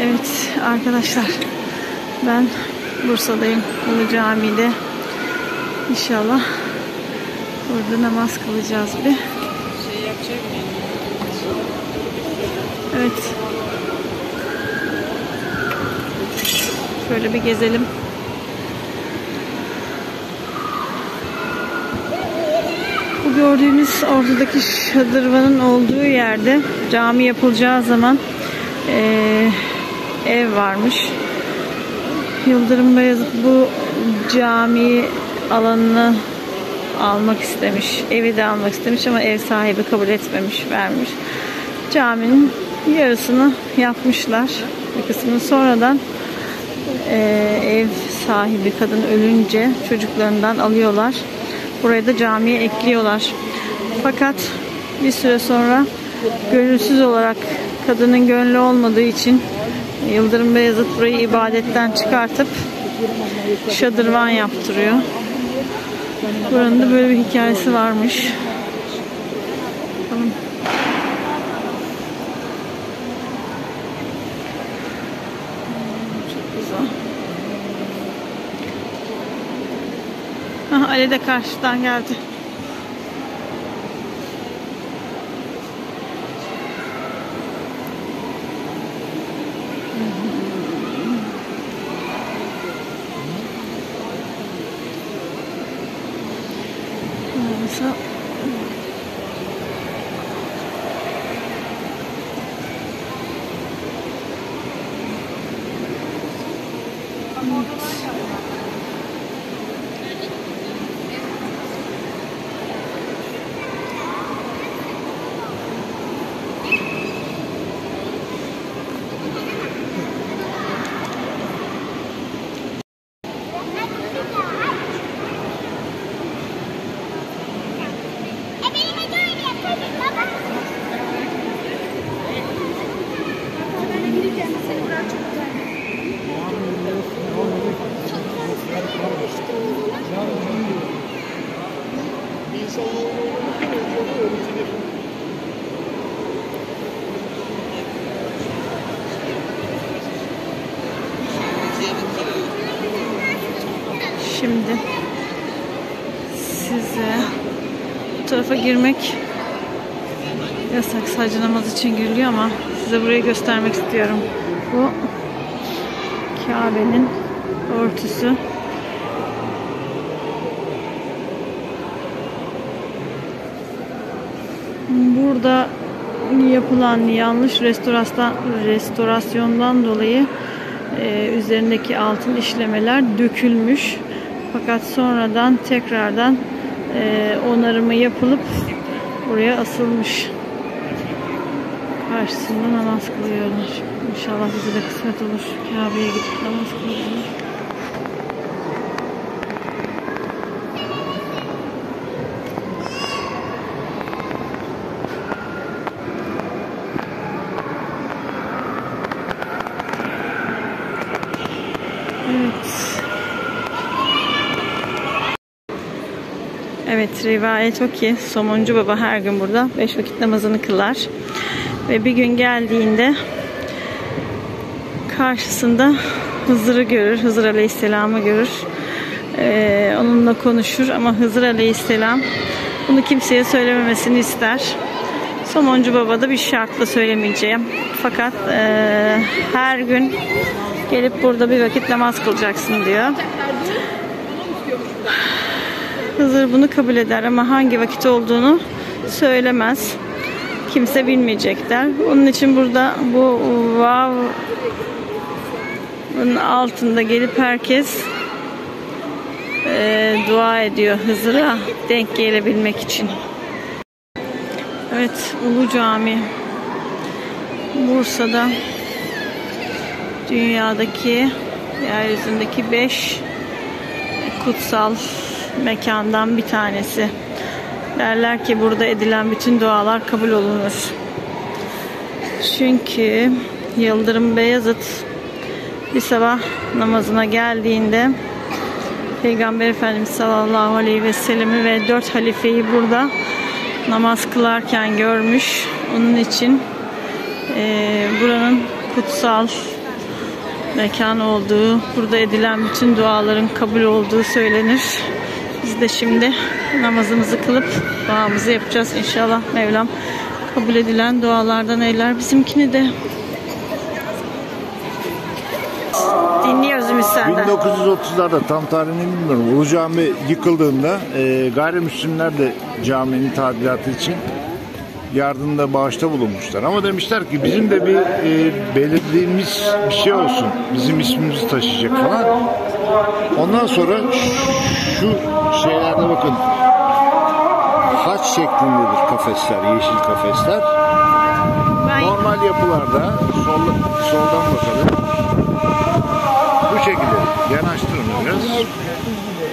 Evet arkadaşlar ben Bursa'dayım Ulu Camii'de İnşallah burada namaz kılacağız bir. Şey yapacak mıyım? Evet. Şöyle bir gezelim. Bu gördüğünüz ortadaki şadırvanın olduğu yerde cami yapılacağı zaman eee, ev varmış. Yıldırım Beyazıt bu cami alanını almak istemiş. Evi de almak istemiş ama ev sahibi kabul etmemiş, vermiş. Caminin yarısını yapmışlar. Bir kısmını sonradan eee, ev sahibi kadın ölünce çocuklarından alıyorlar. Buraya da camiye ekliyorlar. Fakat bir süre sonra gönülsüz olarak kadının gönlü olmadığı için Yıldırım Beyazıt burayı ibadetten çıkartıp şadırvan yaptırıyor. Buranın da böyle bir hikayesi varmış. Bakalım. Çok güzel. Aha, Ali de karşıdan geldi. Şimdi size bu tarafa girmek yasak. Sadece namaz için giriliyor ama size burayı göstermek istiyorum. Bu Kabe'nin örtüsü. Burada yapılan yanlış restorasyon, restorasyondan dolayı e, üzerindeki altın işlemeler dökülmüş. Fakat sonradan tekrardan e, onarımı yapılıp buraya asılmış. Karşısında namaz kılıyorlar. İnşallah bize de kısmet olur. Kabe'ye gidip namaz kılıyorlar. Evet rivayet o ki Somuncu Baba her gün burada beş vakit namazını kılar. Ve bir gün geldiğinde karşısında Hızır'ı görür. Hızır Aleyhisselam'ı görür. Ee, onunla konuşur ama Hızır Aleyhisselam bunu kimseye söylememesini ister. Somuncu Baba da bir şartla söylemeyeceğim. Fakat e, her gün gelip burada bir vakit namaz kılacaksın diyor. Hızır bunu kabul eder ama hangi vakit olduğunu söylemez. Kimse bilmeyecekler. Onun için burada bu vav bunun altında gelip herkes e, dua ediyor Hızır'a denk gelebilmek için. Evet Ulu Cami Bursa'da dünyadaki yeryüzündeki beş kutsal mekandan bir tanesi. Derler ki burada edilen bütün dualar kabul olunur. Çünkü Yıldırım Beyazıt bir sabah namazına geldiğinde Peygamber Efendimiz sallallahu aleyhi ve sellemi ve dört halifeyi burada namaz kılarken görmüş. Onun için e, buranın kutsal mekan olduğu, burada edilen bütün duaların kabul olduğu söylenir. Biz de şimdi namazımızı kılıp duamızı yapacağız. İnşallah Mevlam kabul edilen dualardan eyler bizimkini de. Dinliyoruz Ümit senden. 1930'larda tam tarihini bilmiyorum. Ulu Cami yıkıldığında e, gayrimüslimler de caminin tadilatı için yardımda bağışta bulunmuşlar. Ama demişler ki bizim de bir e, belirlediğimiz bir şey olsun. Bizim ismimizi taşıyacak falan. Ondan sonra şu şeylerde bakın haç şeklindedir kafesler, yeşil kafesler. Normal yapılarda sol, soldan bakalım. Bu şekilde yanaştırın biraz.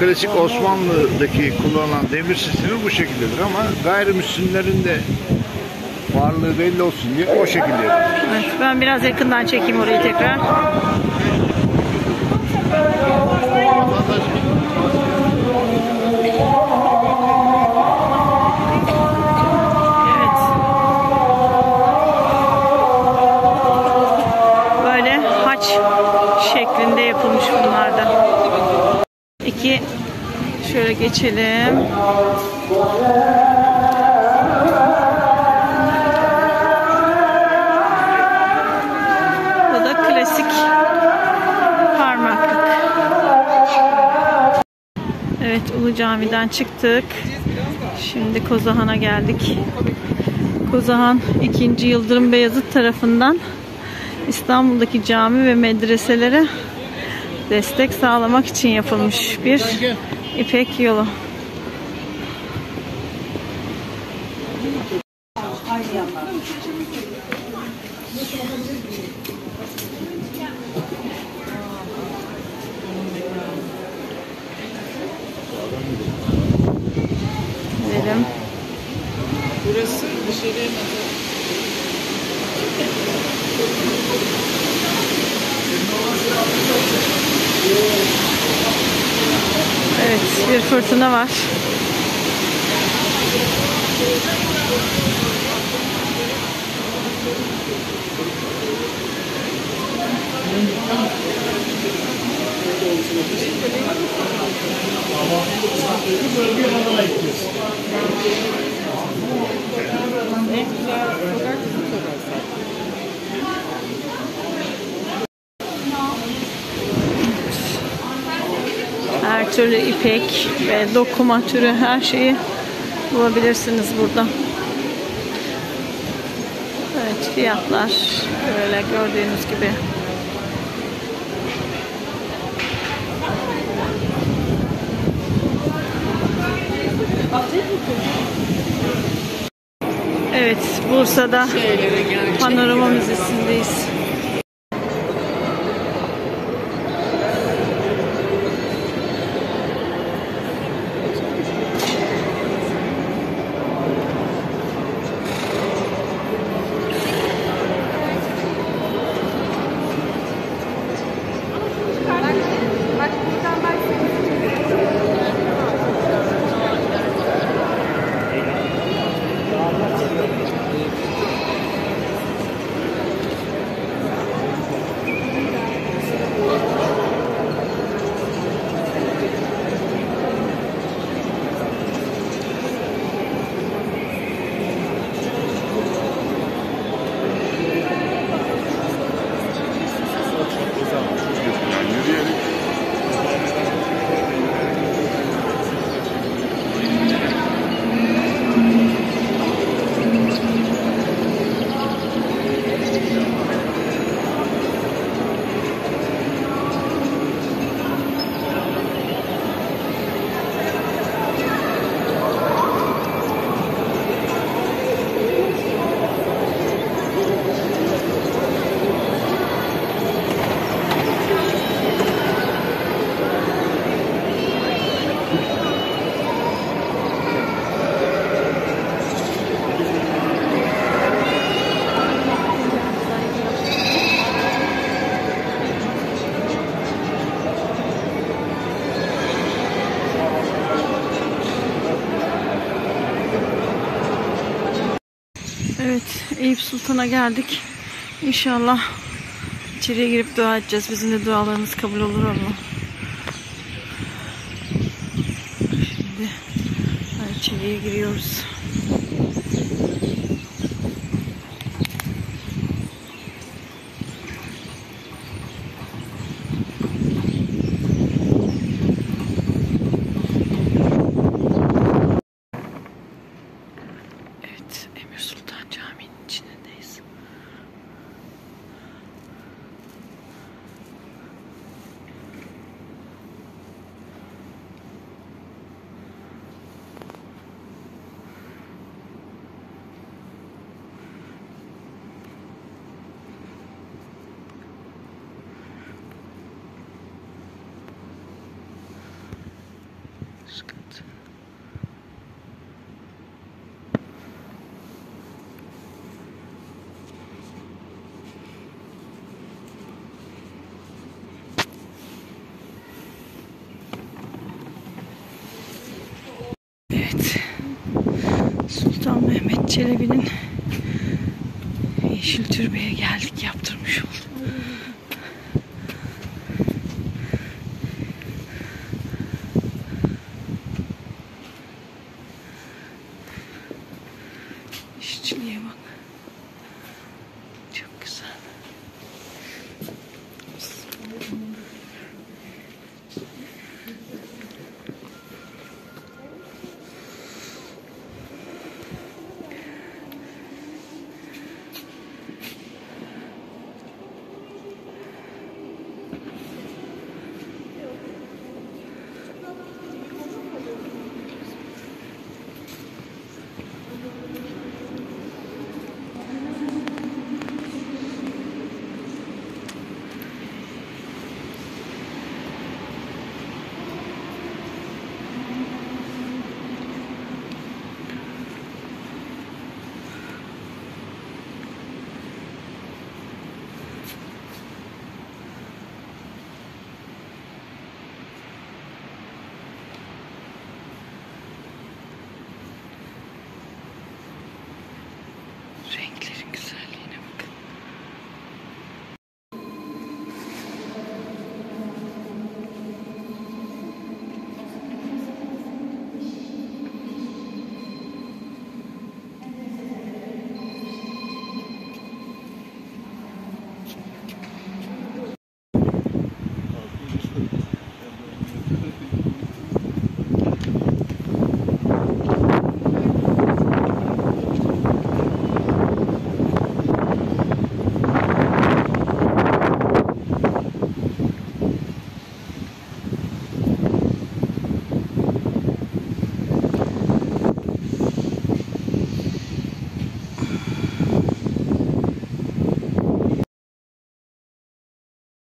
Klasik Osmanlı'daki kullanılan demir sistemi bu şekildedir ama gayrimüslimlerin de varlığı belli olsun diye o şekilde yapılır. Evet, ben biraz yakından çekeyim orayı tekrar. Şeklinde yapılmış bunlar da. İki şöyle geçelim. Evet Ulu Cami'den çıktık. Şimdi Kozahan'a geldik. Kozahan 2. Yıldırım Beyazıt tarafından İstanbul'daki cami ve medreselere destek sağlamak için yapılmış bir İpek yolu. Nazar. Evet bir fırtına var. En güzel sokak bizim sokak zaten. Her türlü ipek ve dokuma türü her şeyi bulabilirsiniz burada. Evet fiyatlar böyle gördüğünüz gibi. Evet Bursa'da. Panorama Müzesi'ndeyiz. Sultan'a geldik. İnşallah İçeriye girip dua edeceğiz. Bizim de dualarımız kabul olur ama. Şimdi içeriye giriyoruz. Evet, Emir Sultan Camii'nin içindeyiz. Sıkıntı. Evet. Sultan Mehmet Çelebi'nin Yeşil Türbe'ye geldik yaptırmış oldu.